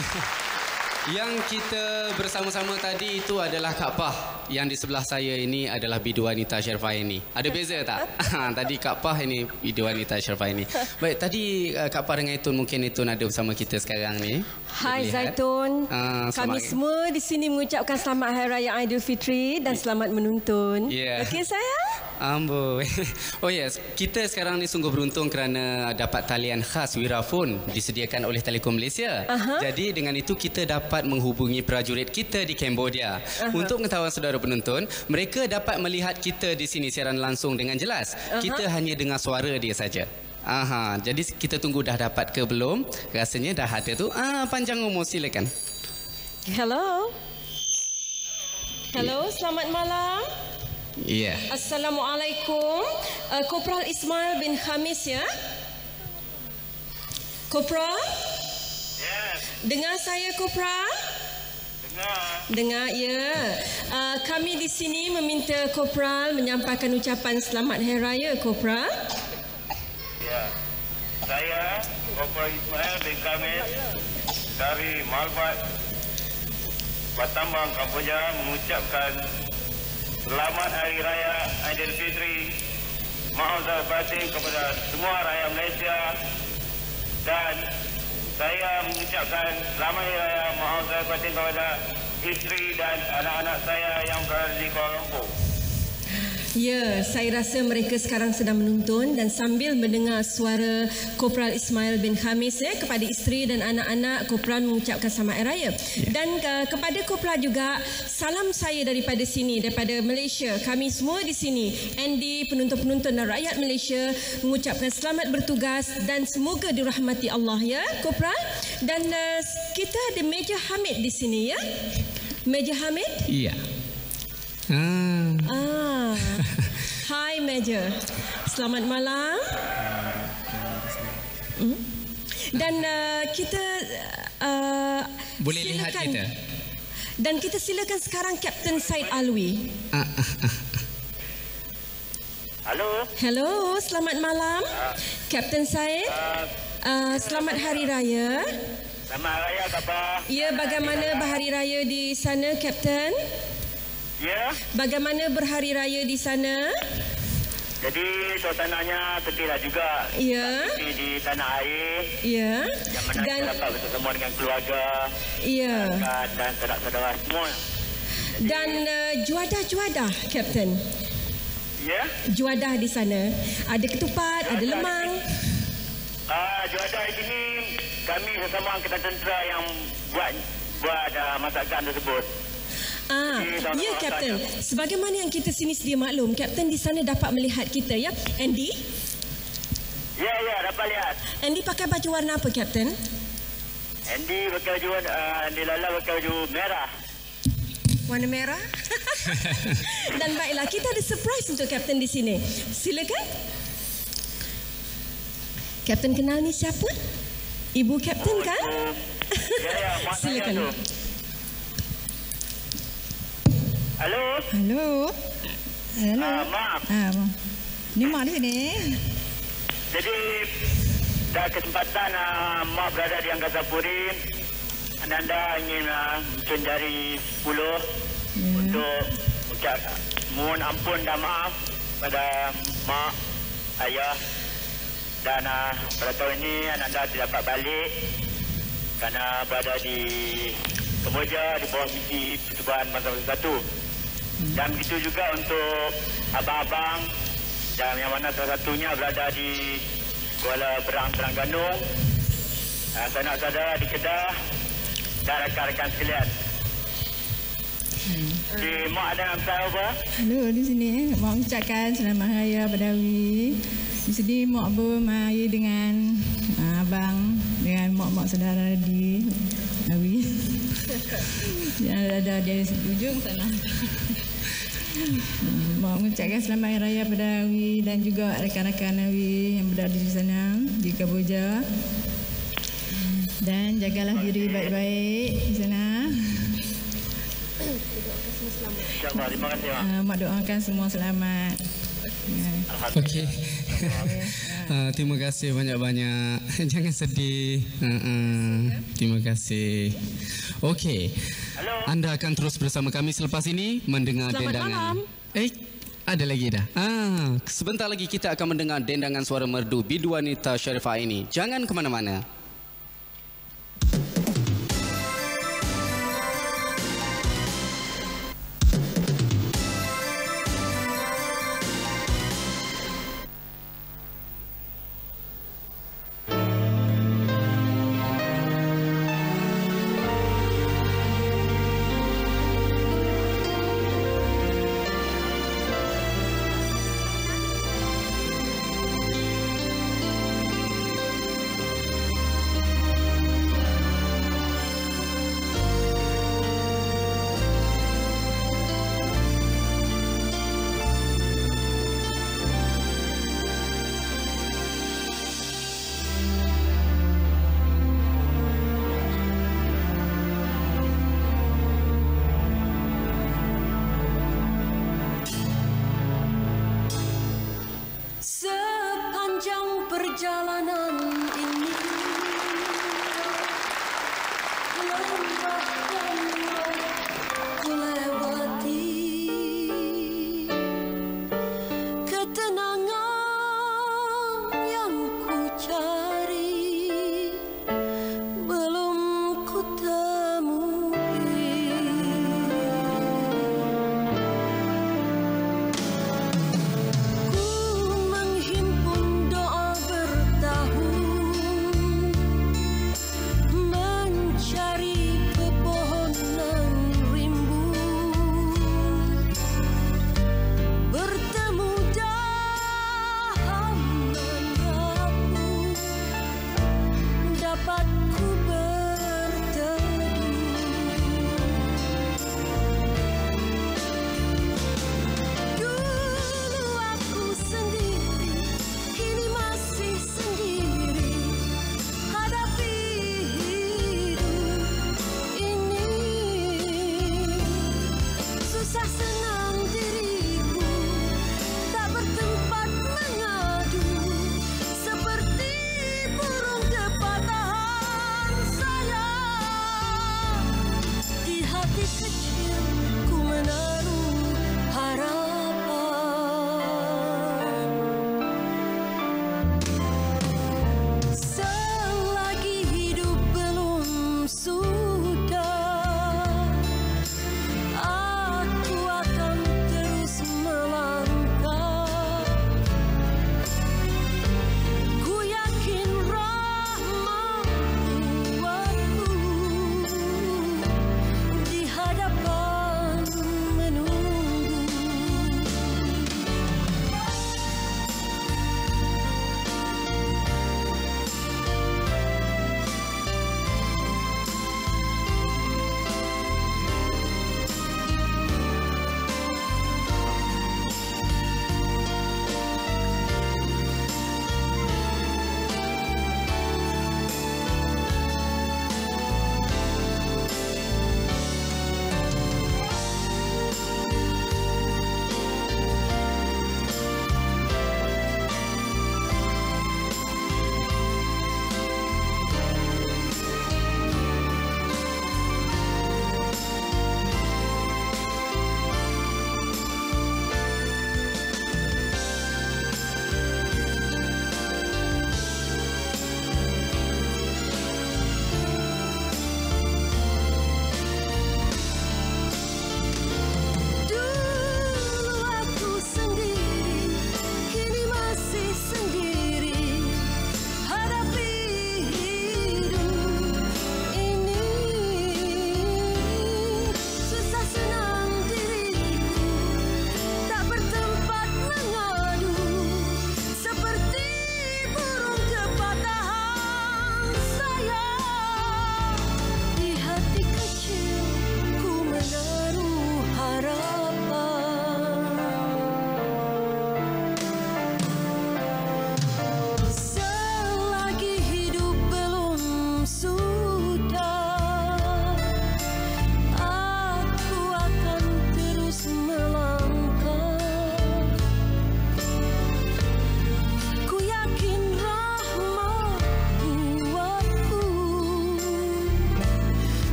Yang kita bersama-sama tadi itu adalah Kak Pah. Yang di sebelah saya ini adalah bidu wanita Syarfaini. Ada beza tak? tadi Kak Pah ini bidu wanita Syarfaini. Baik, tadi uh, Kak Pah dengan Itun mungkin Itun ada bersama kita sekarang ni. Hai. Zaitun. Ah, Kami semua di sini mengucapkan selamat Hari Raya Aidilfitri dan selamat menuntun. Ya. Okey sayang? Amboi. Oh yes, kita sekarang ni sungguh beruntung kerana dapat talian khas Wirafon disediakan oleh Telekom Malaysia. Aha. Jadi dengan itu kita dapat menghubungi prajurit kita di Cambodia. Aha. Untuk pengetahuan saudara penonton, mereka dapat melihat kita di sini siaran langsung dengan jelas. Aha. Kita hanya dengar suara dia saja. Aha, jadi kita tunggu dah dapat ke belum? Rasanya dah ada tu. Ah, panjang umur silakan. Hello. Hello, selamat malam. Ya. Yeah. Assalamualaikum. Uh, Kopral Ismail bin Khamis ya. Kopral? Dengar saya Kopral? Dengar. Dengar ya. Uh, kami di sini meminta Kopral menyampaikan ucapan selamat Hari Raya Kopral. Ya. Saya Kopral Ismail bin Kamis dari Malbat Batambang Kamboja mengucapkan Selamat Hari Raya Aidilfitri. Maaf zahir batin kepada semua rakyat Malaysia dan saya mengucapkan Selamat Hari Raya Maaf zahir batin kepada isteri dan anak-anak saya yang berada di Kuala Lumpur. Ya, saya rasa mereka sekarang sedang menonton dan sambil mendengar suara Kopral Ismail bin Khamis ya, kepada isteri dan anak-anak Kopral mengucapkan selamat Hari Raya. Dan uh, kepada Kopral juga salam saya daripada sini daripada Malaysia. Kami semua di sini Andy, penonton-penonton dan rakyat Malaysia mengucapkan selamat bertugas dan semoga dirahmati Allah ya Kopral. Dan uh, kita ada Major Hamid di sini ya. Major Hamid? Iya. Ah. Ah. Hai Major. Selamat malam. Hmm? Dan uh, kita uh, Boleh lihat silakan. kita. Dan kita silakan sekarang Captain Said Alwi. Ah, ah, ah. Halo. Hello, selamat malam. Captain Said. Uh, selamat Hari Raya. Selamat Hari Raya Kak Ya, bagaimana berhari raya di sana, Captain? Ya. Bagaimana berhari raya di sana? Jadi suasananya gembira juga. Ya. Seperti di tanah air. Ya. Yang mana Dan kita dapat bersama dengan keluarga. Ya. Dan saudara-saudara semua. dan uh, juadah-juadah, Captain. Ya. Juadah di sana. Ada ketupat, ada lemang. Ah, juadah di sini kami sesama angkatan tentera yang buat buat uh, masakan tersebut. Ah, ya Captain. Sebagaimana yang kita sini sedia maklum, Captain di sana dapat melihat kita ya. Andy, Ya, ya, dapat lihat. Andy pakai baju warna apa, Captain? Andy pakai baju uh, Andy Lala pakai baju merah. Warna merah. Dan baiklah, kita ada surprise untuk Captain di sini. Silakan. Captain kenal ni siapa? Ibu Captain kan? Ya, ya, mak saya Silakan. Tu. Halo. Halo. Halo. Ah, maaf. Ah, ni mak di sini. Jadi dah kesempatan uh, mak berada di Angkasa Puri. Ananda ingin uh, mungkin dari 10 untuk ucap mohon ampun dan maaf pada mak, ayah dan uh, pada tahun ini Ananda tidak dapat balik kerana berada di Kamboja di bawah misi percubaan bangsa satu. Dan begitu juga untuk abang-abang dan yang mana salah satunya berada di Kuala Berang Terengganu, uh, sanak saudara di Kedah dan rakan-rakan sekalian. Di Mak ada nak apa? Halo di sini. Mak ucapkan selamat hari raya pada Awi. Di sini mak bermaya dengan ah, abang dengan mak-mak saudara di Awi. Yang ada di ujung sana. Mak mengucapkan selamat hari raya pada Awi dan juga rakan-rakan Awi yang berada di sana di Kamboja. Dan jagalah diri baik-baik di sana. InsyaAllah, terima kasih Mak. Uh, mak doakan semua selamat. Okey. Uh, terima kasih banyak-banyak. Jangan sedih. Uh, uh, terima kasih. Okey. Anda akan terus bersama kami selepas ini mendengar Selamat dendangan. malam. Eh, ada lagi dah. Ah, sebentar lagi kita akan mendengar dendangan suara merdu bidu wanita Sharifah ini. Jangan ke mana-mana.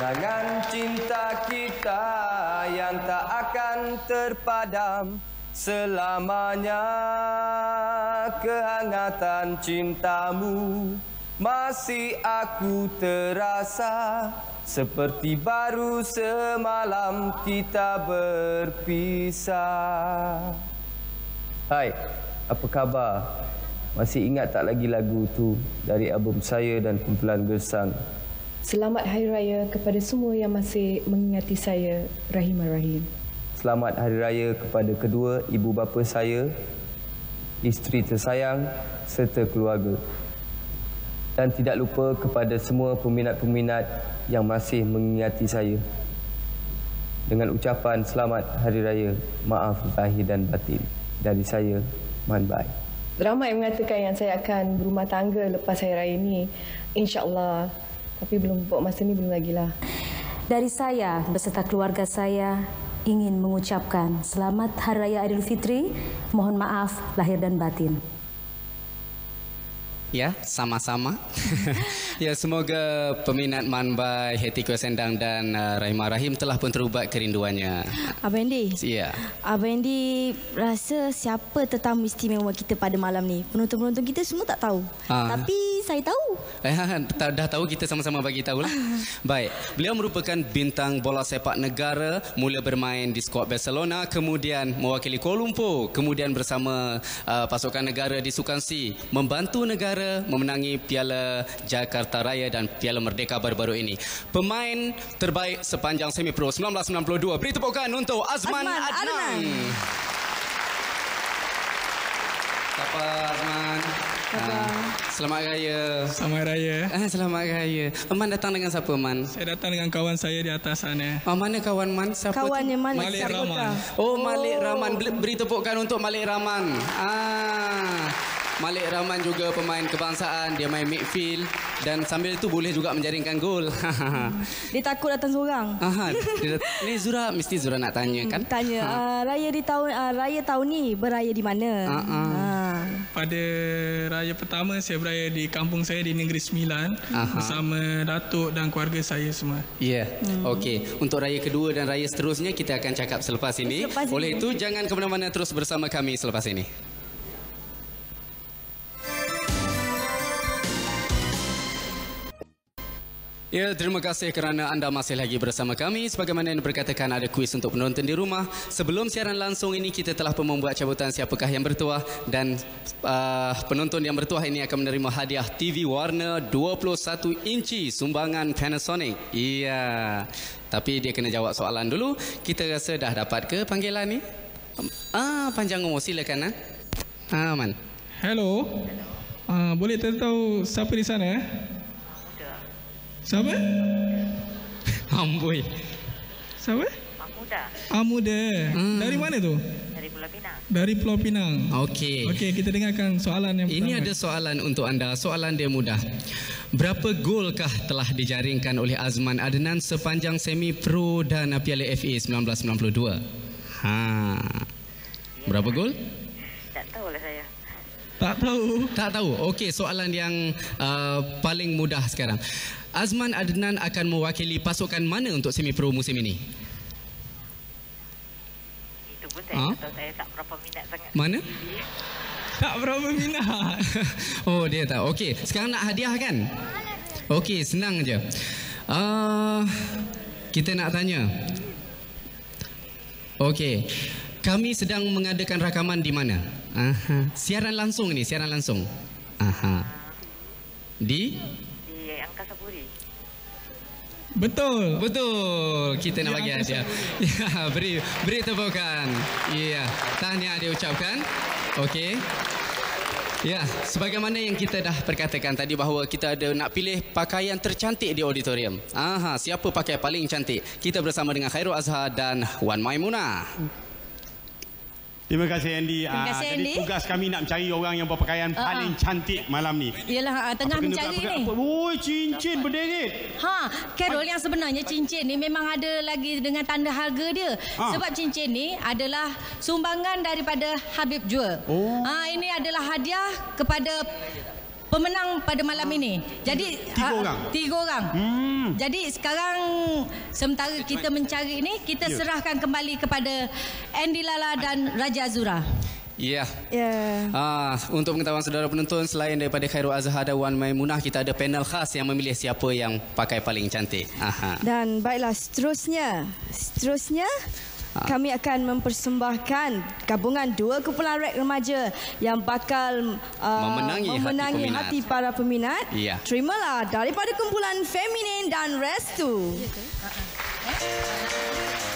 Kenangan cinta kita yang tak akan terpadam selamanya Kehangatan cintamu masih aku terasa Seperti baru semalam kita berpisah Hai, apa khabar? Masih ingat tak lagi lagu tu dari album saya dan kumpulan Gersang? Selamat Hari Raya kepada semua yang masih mengingati saya, Rahimah Rahim. Selamat Hari Raya kepada kedua ibu bapa saya, isteri tersayang serta keluarga. Dan tidak lupa kepada semua peminat-peminat yang masih mengingati saya. Dengan ucapan selamat Hari Raya, maaf lahir dan batin. Dari saya, Man Bai. Ramai mengatakan yang saya akan berumah tangga lepas Hari Raya ini. InsyaAllah. Tapi belum buat masa ni belum lagi lah. Dari saya beserta keluarga saya ingin mengucapkan selamat Hari Raya Aidilfitri. Mohon maaf lahir dan batin. Ya, sama-sama. ya, semoga peminat Manbai, Hetiko Sendang dan uh, Rahimah Rahim telah pun terubat kerinduannya. Abang Andy. Ya. Abang Andy rasa siapa tetamu istimewa kita pada malam ni? Penonton-penonton kita semua tak tahu. Ah. Tapi saya tahu. Eh, dah- dah tahu kita sama-sama bagi tahu lah. Baik, beliau merupakan bintang bola sepak negara, mula bermain di skuad Barcelona, kemudian mewakili Kuala Lumpur, kemudian bersama uh, pasukan negara di Sukan C, membantu negara memenangi Piala Jakarta Raya dan Piala Merdeka baru-baru ini. Pemain terbaik sepanjang semi pro 1992. Beri tepukan untuk Azman, Azman Adnan. Adnan. Apa Azman? Ah, selamat raya. Selamat raya. Ah, selamat raya. Man datang dengan siapa Man? Saya datang dengan kawan saya di atas sana. Oh, mana kawan Man? Siapa Kawannya tu? Malik Malik? Rahman. Oh, Malik Rahman. Beri- tepukan untuk Malik Rahman. Ah. Malik Rahman juga pemain kebangsaan. Dia main midfield dan sambil itu boleh juga menjaringkan gol. Dia takut datang seorang. Aha, dia, ni Zura mesti Zura nak tanya kan? Tanya, Ha. uh, raya di tahun uh, raya tahun ni beraya di mana? Ah, ah. Ah. Pada raya pertama saya beraya di kampung saya di Negeri Sembilan Aha. bersama datuk dan keluarga saya semua. Ya, yeah. hmm. okey. Untuk raya kedua dan raya seterusnya kita akan cakap selepas ini. Selepas ini. Oleh itu jangan ke mana-mana terus bersama kami selepas ini. Ya, terima kasih kerana anda masih lagi bersama kami. Sebagaimana yang berkatakan ada kuis untuk penonton di rumah. Sebelum siaran langsung ini kita telah pun membuat cabutan siapakah yang bertuah dan uh, penonton yang bertuah ini akan menerima hadiah TV warna 21 inci sumbangan Panasonic. Iya. Tapi dia kena jawab soalan dulu. Kita rasa dah dapat ke panggilan ni? Ah, panjang umur silakan ah. Ah, man. Hello. Uh, boleh tahu siapa di sana? eh? Siapa? Amboi. Siapa? Mahmuda Amuda. Hmm. Dari mana tu? dari Pulau Pinang. Dari Pulau Pinang. Okey. Okey, kita dengarkan soalan yang Ini pertama. ada soalan untuk anda. Soalan dia mudah. Berapa golkah telah dijaringkan oleh Azman Adnan sepanjang semi pro dan Piala FA 1992? Ha. Berapa gol? Tak tahu lah saya. Tak tahu. Tak tahu. Okey, soalan yang uh, paling mudah sekarang. Azman Adnan akan mewakili pasukan mana untuk semi pro musim ini? Itu pun saya Ha? tak tahu. Saya tak berapa minat sangat. Mana? Tak berapa minat. Oh, dia tak. Okey, sekarang nak hadiah kan? Okey, senang je. Uh, kita nak tanya. Okey. Kami sedang mengadakan rakaman di mana? Aha. Siaran langsung ni, siaran langsung. Aha. Di. Betul. Betul. Kita nak Di bagi hadiah. Ya, beri beri tepukan. Ya, tahniah dia ucapkan. Okey. Ya, sebagaimana yang kita dah perkatakan tadi bahawa kita ada nak pilih pakaian tercantik di auditorium. Aha, siapa pakai paling cantik? Kita bersama dengan Khairul Azhar dan Wan Maimunah. Terima kasih Andy. Terima Ah, kasih, jadi Andy. tugas kami nak mencari orang yang berpakaian Ah, paling cantik malam ni. Yalah, ah, tengah Apa kena mencari tak- ni. apa- Oi, cincin berderet. Ha, Carol yang sebenarnya cincin ni memang ada lagi dengan tanda harga dia. Ha. Sebab cincin ni adalah sumbangan daripada Habib Jewel. Oh. Ha, ini adalah hadiah kepada pemenang pada malam ini. Jadi Tiga ah, orang? Tiga orang. Hmm. Jadi sekarang sementara kita mencari ini, kita Ya. serahkan kembali kepada Andy Lala dan Raja Azura. Ya. Ya. Ah, untuk pengetahuan saudara penonton, selain daripada Khairul Azhar dan Wan Maimunah, kita ada panel khas yang memilih siapa yang pakai paling cantik. Aha. Dan baiklah seterusnya, seterusnya. Kami akan mempersembahkan gabungan dua kumpulan rek remaja yang bakal uh, Memenangi hati memenangi peminat. hati para peminat. Ya. Terimalah daripada kumpulan Feminin dan Restu. Kamilah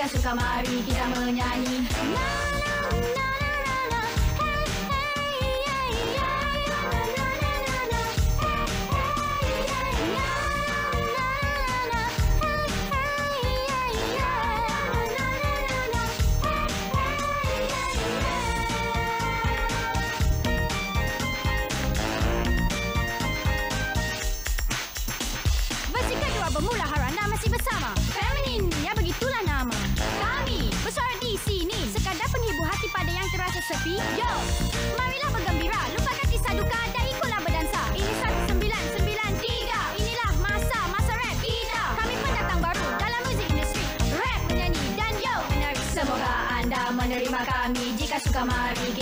Jika suka mari kita menyanyi. Na sepi Yo, marilah bergembira. Lupakan kisah duka dan ikutlah berdansa. Ini 1993 Inilah masa-masa rap. Kita Kami pendatang baru dalam muzik industri. Rap menyanyi dan yo menari Semoga anda menerima kami Jika suka mari. kita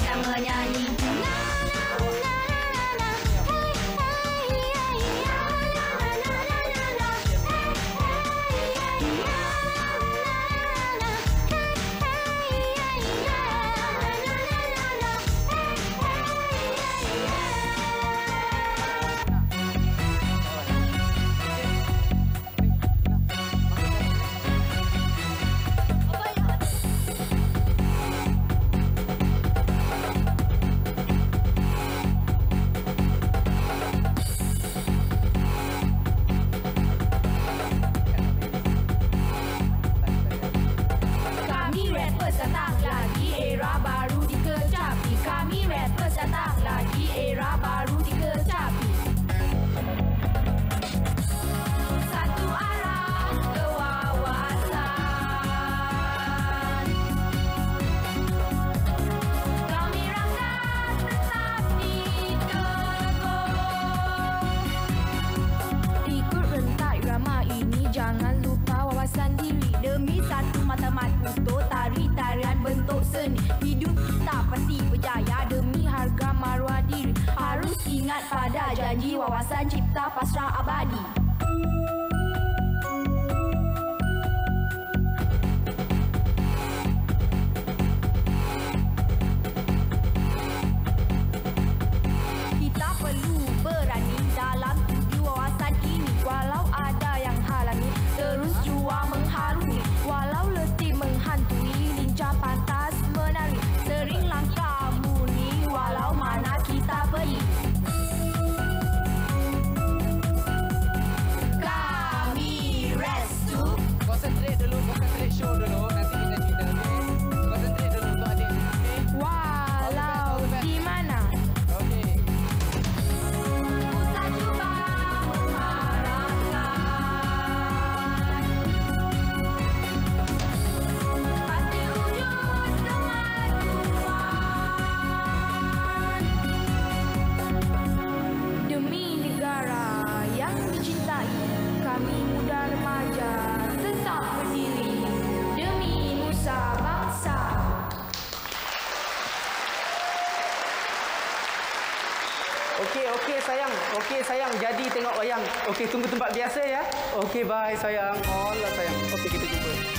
Okey, okey sayang. Okey sayang, jadi tengok wayang. Okey, tunggu tempat biasa ya. Okey, bye sayang. Allah sayang. Okey, kita jumpa.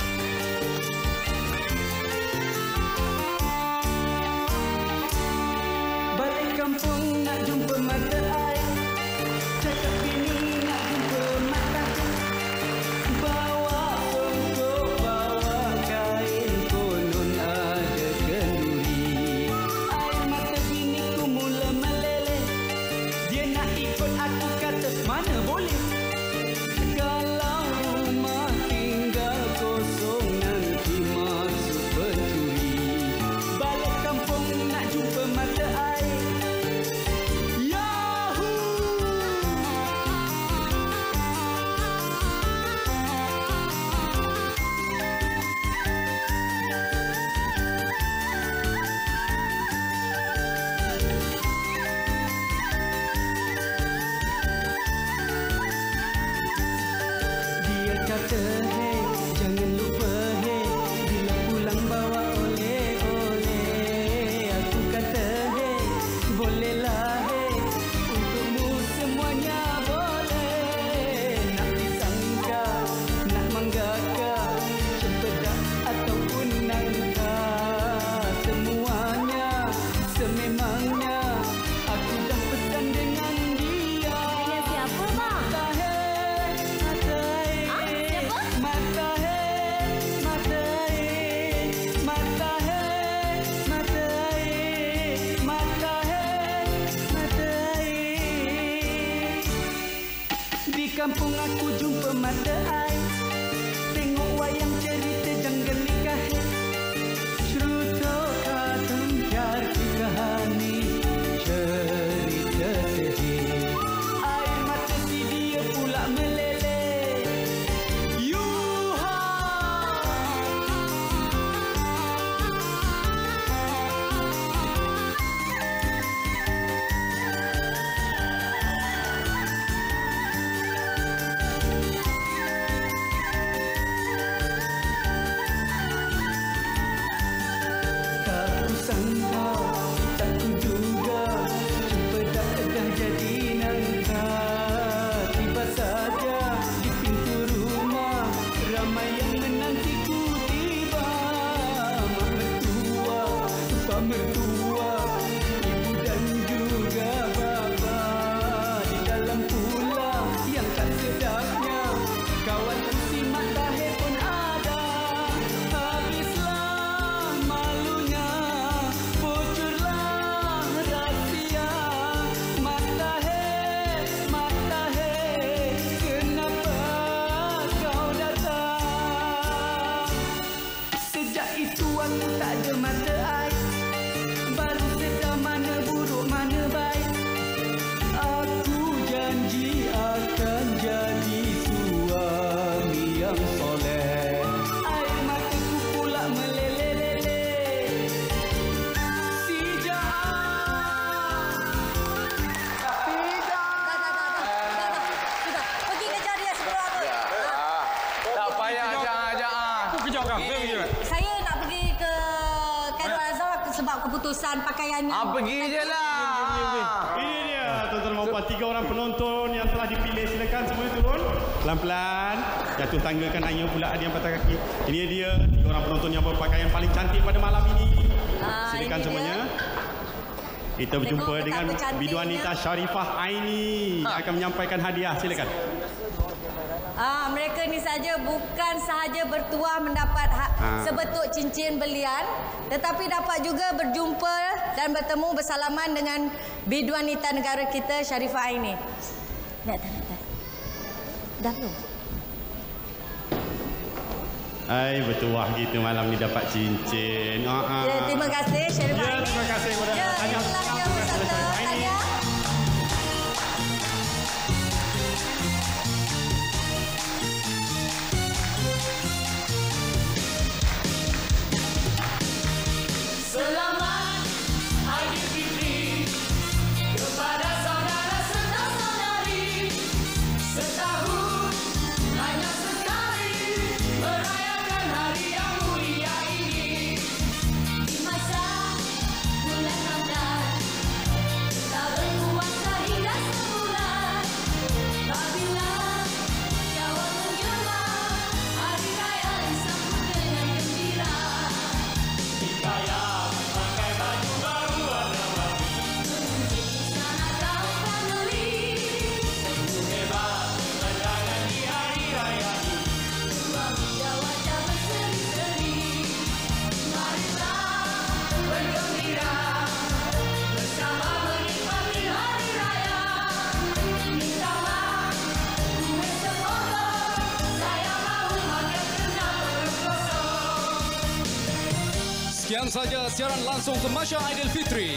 satu tanggakan kanannya pula ada yang patah kaki. Ini dia tiga orang penonton yang berpakaian paling cantik pada malam ini. Ah, Silakan semuanya. Kita berjumpa dengan biduanita ya. Sharifah Aini yang akan menyampaikan hadiah. Silakan. Ah, mereka ni saja bukan sahaja bertuah mendapat ha ha. sebetul cincin belian tetapi dapat juga berjumpa dan bertemu bersalaman dengan biduanita negara kita Sharifah Aini. Dah, dah, dah. Dah belum? Hai bertuah kita malam ni dapat cincin. Ha. Uh-huh. Ya, terima kasih Sherif. Ya, terima kasih kepada ya, tanya. Terima kasih. Saja siaran langsung Temasya Aidilfitri.